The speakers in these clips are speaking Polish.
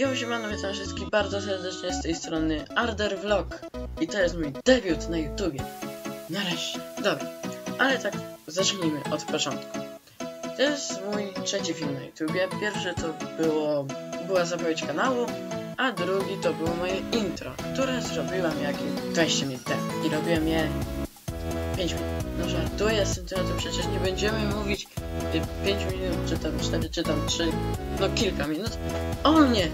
Jo, siemano, witam wszystkich bardzo serdecznie z tej strony Arder Vlog i to jest mój debiut na YouTubie. Nareszcie. Dobra, ale tak zacznijmy od początku. To jest mój trzeci film na YouTubie. Pierwszy to było, była zapowiedź kanału, a drugi to było moje intro, które zrobiłam jakieś 20 minut temu i robiłem je 5 minut. No żartuję z tym tematem, przecież nie będziemy mówić 5 minut, czy tam 4, czy tam 3, no kilka minut. O nie!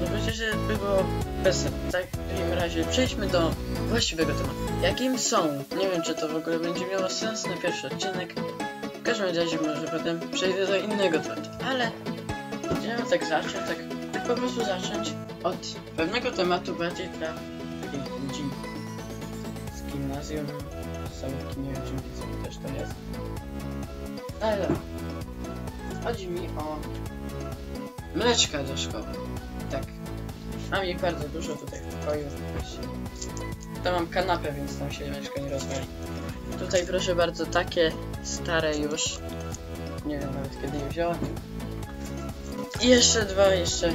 No przecież by było bez sensu. Tak, w takim razie przejdźmy do właściwego tematu. Jakim są? Nie wiem, czy to w ogóle będzie miało sens na pierwszy odcinek. W każdym razie może potem przejdę do innego tematu. Ale chciałem tak zacząć, tak, tak po prostu zacząć od pewnego tematu bardziej dla z gimnazjum, samotki, nie wiem czy widzą też to jest. Ale. Chodzi mi o mleczka do szkoły. Tak. Mam ich bardzo dużo tutaj w pokoju. To mam kanapę, więc tam się mleczko nie rozwali. Tutaj proszę bardzo takie stare już. Nie wiem nawet kiedy je wziąłem. I jeszcze dwa, jeszcze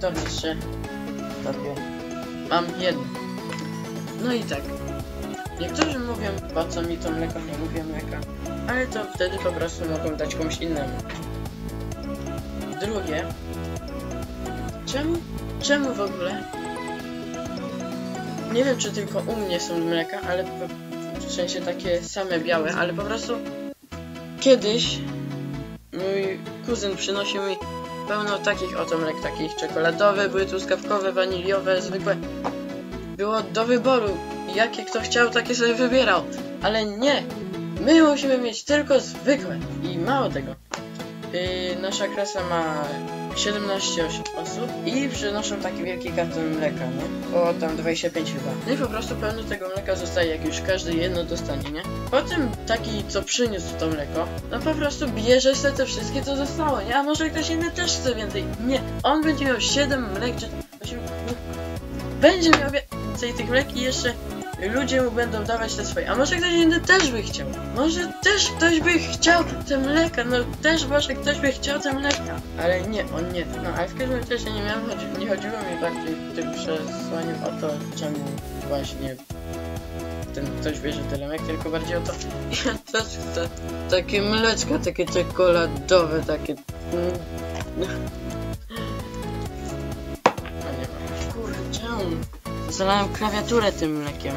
to jeszcze takie. Mam jedno. No i tak. Niektórzy mówią, po co mi to mleko, nie lubię mleka. Ale to wtedy po prostu mogą dać komuś innemu. Drugie. Czemu? Czemu w ogóle? Nie wiem, czy tylko u mnie są mleka, ale w sensie takie same białe, ale po prostu kiedyś mój kuzyn przynosił mi pełno takich oto mlek, takich czekoladowe, były truskawkowe, waniliowe, zwykłe. Było do wyboru, jakie kto chciał, takie sobie wybierał. Ale nie! My musimy mieć tylko zwykłe. I mało tego. Yy, nasza klasa ma 17 osób i przynoszą taki wielki karton mleka, nie? O tam 25 chyba. No i po prostu pełno tego mleka zostaje, jak już każdy jedno dostanie, nie? Potem taki, co przyniósł to mleko, no po prostu bierze sobie te wszystkie, co zostało, nie? A może ktoś inny też chce więcej? Nie, on będzie miał 7 mlek, czy 8... Będzie miał więcej tych mlek i jeszcze ludzie mu będą dawać te swoje. A może ktoś inny też by chciał? Może też ktoś by chciał te mleka, no też może ktoś by chciał te mleka. Ale nie, on nie. No ale w każdym razie nie miałem chodzi nie chodziło mi bardziej w tym przesłaniu o to, czemu właśnie ten ktoś bierze tyle mlek, tylko bardziej o to, ja też chcę takie mleczka, takie czekoladowe, takie... A nie ma. Kurde, czemu? Zalałem klawiaturę tym mlekiem.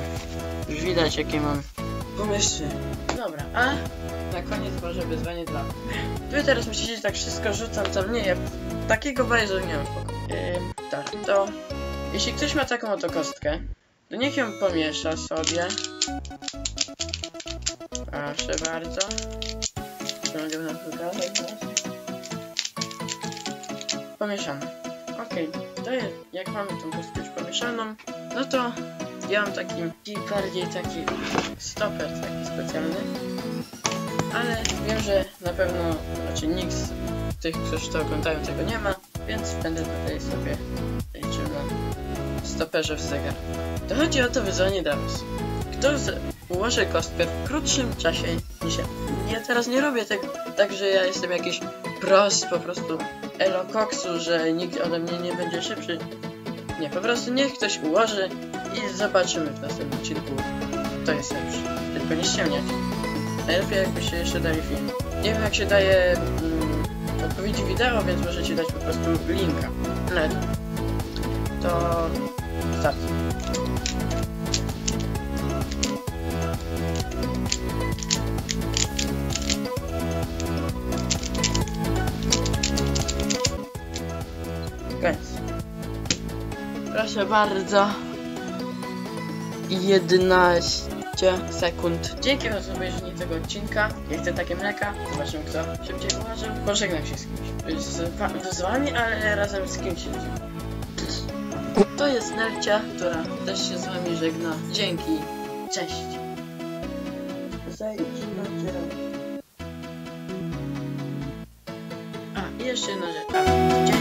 Już widać jakie mam pomysły. Dobra, a na koniec może wyzwanie dla Wy teraz myślicie, że tak wszystko rzucam tam. Nie, ja takiego bajzu nie mam. Yy, tak, to jeśli ktoś ma taką oto kostkę, to niech ją pomiesza sobie. Proszę bardzo. Mogę nam pokazać. Pomieszane. Okej, okay. Jak mamy tą już pomieszaną, no to ja mam taki, bardziej taki stoper taki specjalny. Ale wiem, że na pewno, znaczy nikt z tych, którzy to oglądają tego nie ma, więc będę tutaj sobie liczył na stoperze w zegar. To chodzi o to wyzwanie dla was. Kto ułoży kostkę w krótszym czasie niż ja. Ja teraz nie robię tego tak, że ja jestem jakiś prost, po prostu elokoksu, że nikt ode mnie nie będzie szybszy. Nie, po prostu niech ktoś ułoży i zobaczymy w następnym odcinku, kto jest lepszy. Tylko nie ściemniać. Najlepiej jakbyście jeszcze dali film. Nie wiem jak się daje mm, odpowiedzi wideo, więc możecie dać po prostu linka. No, to start. Proszę bardzo. 11 sekund. Dzięki za obejrzenie tego odcinka. Jak chcę takie mleka, zobaczymy kto szybciej ułożył. Pożegnam się z kimś. Z, z wami, ale razem z kimś. To jest Nelcia, która też się z wami żegna. Dzięki. Cześć. Zejdź, A, i jeszcze jedna rzecz. A,